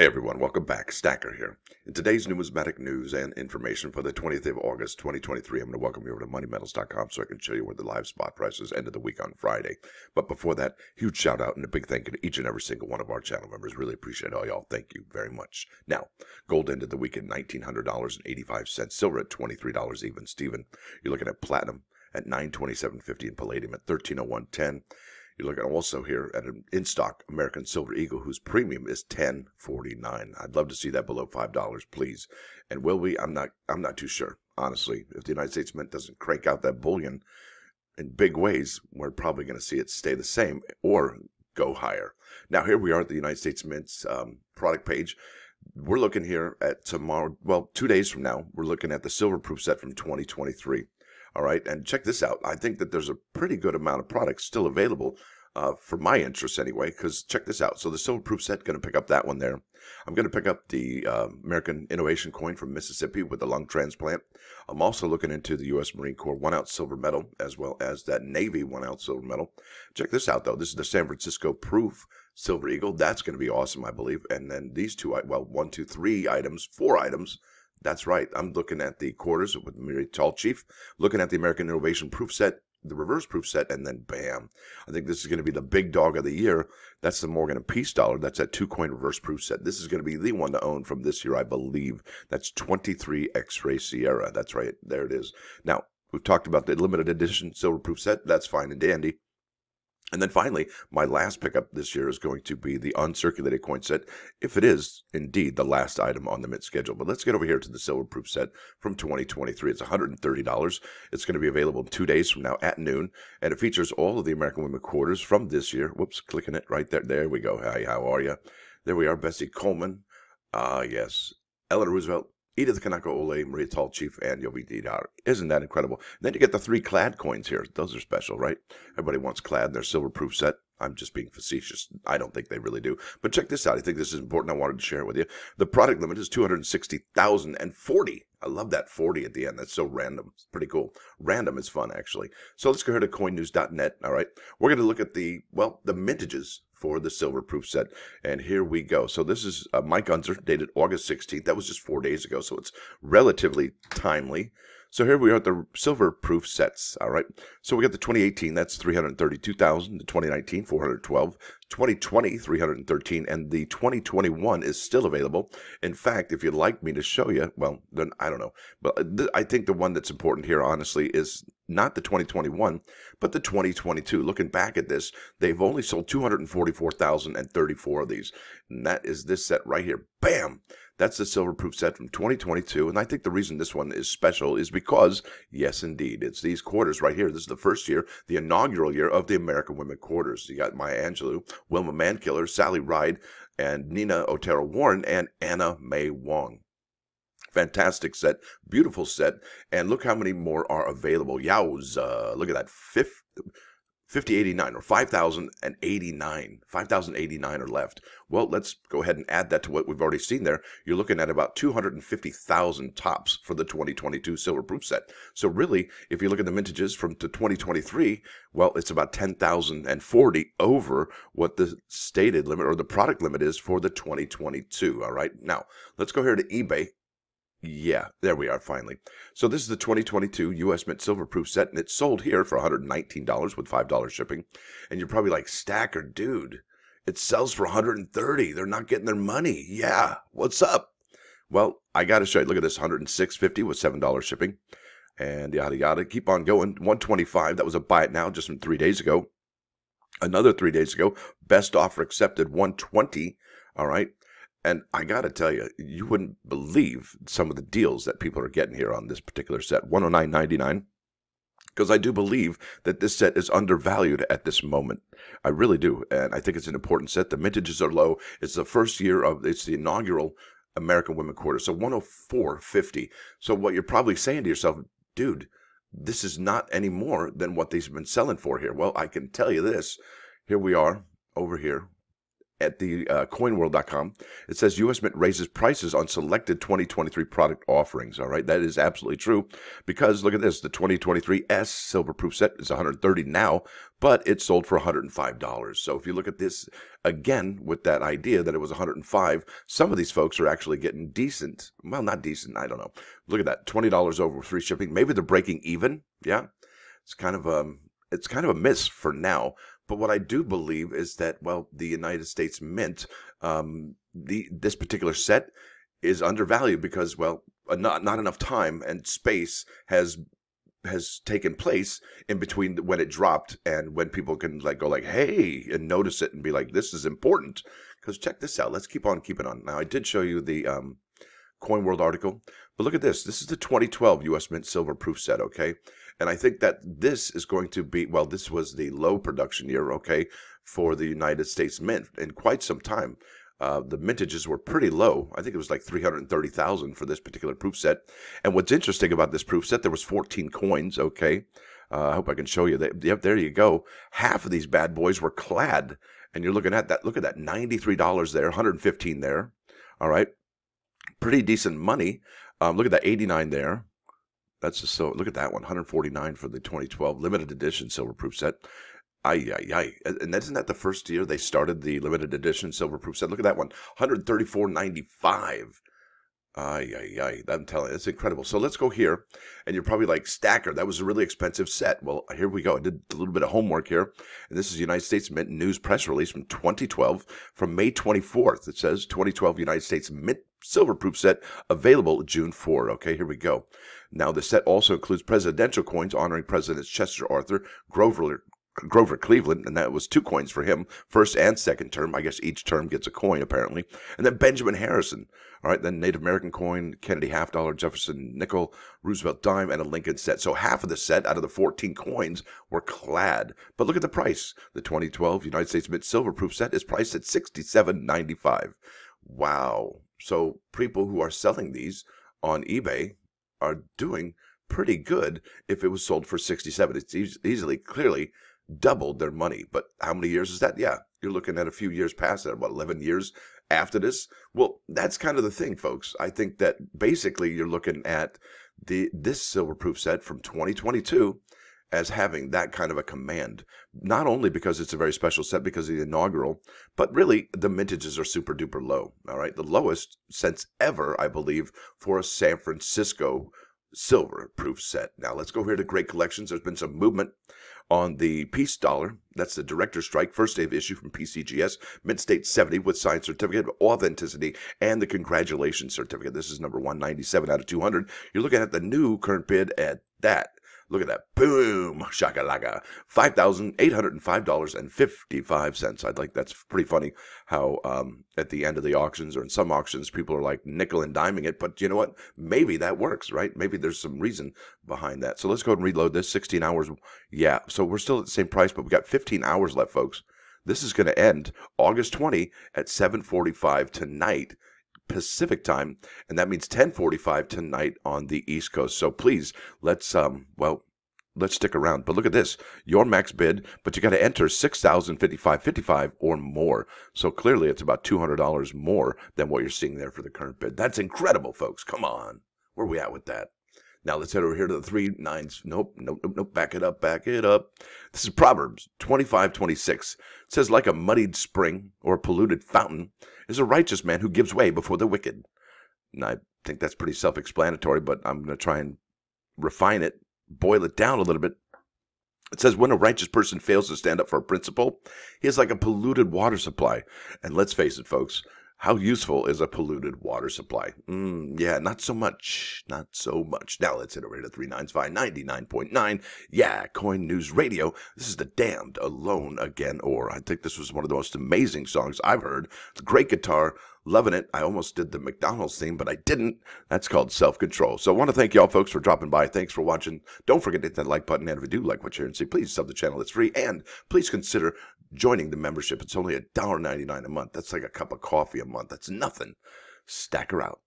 Hey everyone, welcome back. Stacker here. In today's numismatic news and information for the 20th of August 2023, I'm going to welcome you over to moneymetals.com so I can show you where the live spot prices ended the week on Friday. But before that, huge shout out and a big thank you to each and every single one of our channel members. Really appreciate all y'all. Thank you very much. Now, gold ended the week at $1,900.85, silver at $23 even. Steven, you're looking at platinum at 927.50 and palladium at 1301.10. You're looking also here at an in stock American Silver Eagle whose premium is ten forty nine. I'd love to see that below five dollars, please. And will we? I'm not. I'm not too sure. Honestly, if the United States Mint doesn't crank out that bullion in big ways, we're probably going to see it stay the same or go higher. Now here we are at the United States Mint's um, product page. We're looking here at tomorrow. Well, two days from now, we're looking at the silver proof set from 2023. All right, and check this out. I think that there's a pretty good amount of products still available uh, for my interest anyway. Because check this out. So the silver proof set going to pick up that one there. I'm going to pick up the uh, American Innovation coin from Mississippi with the lung transplant. I'm also looking into the U.S. Marine Corps one ounce silver medal as well as that Navy one ounce silver medal. Check this out though. This is the San Francisco proof silver eagle. That's going to be awesome, I believe. And then these two, well, one, two, three items, four items that's right. I'm looking at the quarters with Mary Tallchief, looking at the American Innovation Proof Set, the reverse proof set, and then bam. I think this is going to be the big dog of the year. That's the Morgan and Peace dollar. That's that two coin reverse proof set. This is going to be the one to own from this year, I believe. That's 23 X Ray Sierra. That's right. There it is. Now, we've talked about the limited edition silver proof set. That's fine and dandy. And then finally, my last pickup this year is going to be the uncirculated coin set, if it is indeed the last item on the mint schedule. But let's get over here to the silver proof set from 2023. It's $130. It's going to be available two days from now at noon, and it features all of the American Women quarters from this year. Whoops, clicking it right there. There we go. Hi, how are you? There we are. Bessie Coleman. Ah, uh, yes. Eleanor Roosevelt, Edith Kanaka'ole, Maria Tallchief, and Jovita Idar. Isn't that incredible? And then you get the three clad coins here. Those are special, right? Everybody wants clad their silver proof set. I'm just being facetious. I don't think they really do. But check this out. I think this is important. I wanted to share it with you. The product limit is 260,040. I love that 40 at the end. That's so random. It's pretty cool. Random is fun, actually. So let's go here to coinnews.net. All right. We're going to look at the, well, the mintages for the silver proof set. And here we go. So this is uh, Mike Unser, dated August 16th. That was just four days ago, so it's relatively timely. So here we are at the silver proof sets. All right. So we got the 2018, that's 332,000. The 2019, 412. 2020, 313. And the 2021 is still available. In fact, if you'd like me to show you, well, then I don't know. But uh, th- I think the one that's important here, honestly, is not the 2021, but the 2022. Looking back at this, they've only sold 244,034 of these. And that is this set right here. Bam! That's the silver proof set from 2022. And I think the reason this one is special is because, yes, indeed, it's these quarters right here. This is the first year, the inaugural year of the American Women Quarters. You got Maya Angelou, Wilma Mankiller, Sally Ride, and Nina Otero Warren, and Anna May Wong. Fantastic set, beautiful set, and look how many more are available. Yowza! Uh, look at that, fifth 5089 or 5089 5089 are left. Well let's go ahead and add that to what we've already seen there. You're looking at about 250000 tops for the 2022 silver proof set. So really if you look at the mintages from to 2023 well it's about 10040 over what the stated limit or the product limit is for the 2022 all right? Now let's go here to ebay yeah, there we are finally. So this is the 2022 US Mint Silver Proof set, and it's sold here for $119 with $5 shipping. And you're probably like, Stacker, dude, it sells for 130 They're not getting their money. Yeah, what's up? Well, I got to show you. Look at this, 106.50 with $7 shipping. And yada yada. Keep on going. 125 That was a buy it now just from three days ago. Another three days ago, best offer accepted, 120 All right. And I got to tell you, you wouldn't believe some of the deals that people are getting here on this particular set. 109.99 because I do believe that this set is undervalued at this moment. I really do, and I think it's an important set. The mintages are low. It's the first year of it's the inaugural American Women Quarter, so 104.50. So what you're probably saying to yourself, dude, this is not any more than what they've been selling for here. Well, I can tell you this. Here we are over here at the uh, coinworld.com, it says U.S. Mint raises prices on selected 2023 product offerings. All right, that is absolutely true because look at this: the 2023 S silver proof set is 130 now, but it sold for 105 dollars. So if you look at this again with that idea that it was 105, some of these folks are actually getting decent. Well, not decent. I don't know. Look at that: twenty dollars over free shipping. Maybe they're breaking even. Yeah, it's kind of um, it's kind of a miss for now. But what I do believe is that, well, the United States Mint, um, the this particular set is undervalued because, well, not not enough time and space has has taken place in between when it dropped and when people can like go like hey and notice it and be like this is important. Because check this out. Let's keep on keeping on. Now i did show you the um, coin world article but look at this. This is the 2012 us mint silver proof set okay and I think that this is going to be, well, this was the low production year, okay, for the United States Mint in quite some time. Uh, the mintages were pretty low. I think it was like 330,000 for this particular proof set. And what's interesting about this proof set, there was 14 coins, okay. Uh, I hope I can show you that. Yep, there you go. Half of these bad boys were clad. And you're looking at that. Look at that. $93 there, 115 there. All right. Pretty decent money. Um, look at that 89 there. That's just so. Look at that one, 149 for the 2012 limited edition silver proof set. Ay, ay, ay. And isn't that the first year they started the limited edition silver proof set? Look at that one, 134.95. Ay, ay, ay. I'm telling you, it's incredible. So let's go here. And you're probably like, Stacker, that was a really expensive set. Well, here we go. I did a little bit of homework here. And this is United States Mint News press release from 2012 from May 24th. It says 2012 United States Mint silver proof set available June 4. Okay, here we go. Now, the set also includes presidential coins honoring Presidents Chester Arthur, Grover, Grover Cleveland, and that was two coins for him, first and second term. I guess each term gets a coin, apparently. And then Benjamin Harrison. All right, then Native American coin, Kennedy half dollar, Jefferson nickel, Roosevelt dime, and a Lincoln set. So half of the set out of the 14 coins were clad. But look at the price. The 2012 United States Mint silver proof set is priced at $67.95. Wow. So people who are selling these on eBay are doing pretty good. If it was sold for 67 it's e- easily clearly doubled their money. But how many years is that? Yeah you're looking at a few years past that what 11 years after this? Well that's kind of the thing folks. I think that basically you're looking at the this silver proof set from 2022 as having that kind of a command not only because it's a very special set because of the inaugural but really the mintages are super duper low all right the lowest since ever i believe for a san francisco silver proof set. Now let's go here to Great Collections. There's been some movement on the peace dollar. That's the director strike, first day of issue from PCGS, Mint State 70 with signed certificate of authenticity and the congratulations certificate. This is number 197 out of 200. You're looking at the new current bid at that Look at that. Boom. Shakalaka. $5,805.55. I'd like, that's pretty funny how um, at the end of the auctions or in some auctions, people are like nickel and diming it. But you know what? Maybe that works, right? Maybe there's some reason behind that. So let's go and reload this. 16 hours. Yeah. So we're still at the same price, but we got 15 hours left, folks. This is going to end August 20 at 745 tonight. Pacific time, and that means 10:45 tonight on the East Coast. So please, let's um well, let's stick around. But look at this. Your max bid, but you got to enter 6055.55 or more. So clearly it's about $200 more than what you're seeing there for the current bid. That's incredible, folks. Come on. Where are we at with that? Now let's head over here to the three nines. Nope, nope, nope, nope. Back it up, back it up. This is Proverbs 25, 26. It says, like a muddied spring or a polluted fountain is a righteous man who gives way before the wicked. And I think that's pretty self explanatory, but I'm going to try and refine it, boil it down a little bit. It says, when a righteous person fails to stand up for a principle, he is like a polluted water supply. And let's face it, folks, how useful is a polluted water supply? Mm, yeah, not so much. Not so much. Now let's hit over to 395 99.9. Yeah, Coin News Radio. This is The Damned Alone Again. Or I think this was one of the most amazing songs I've heard. It's great guitar. Loving it. I almost did the McDonald's theme, but I didn't. That's called self control. So I want to thank y'all folks for dropping by. Thanks for watching. Don't forget to hit that like button. And if you do like what you're hearing, see, please sub the channel. It's free. And please consider joining the membership. It's only $1.99 a month. That's like a cup of coffee a month. That's nothing. Stacker out.